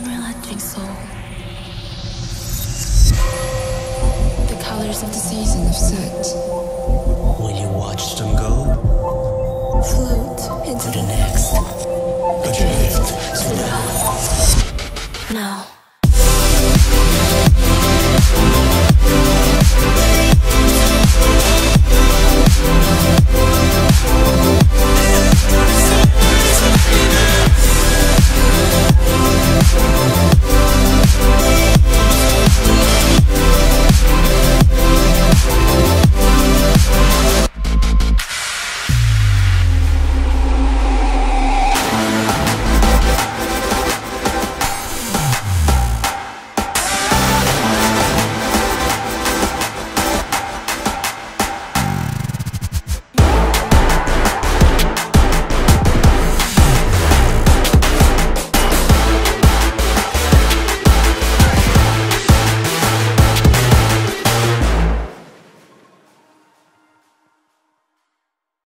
unrelenting soul. The colors of the season have set. When you watched them go, float into the next, adrift to now. Now.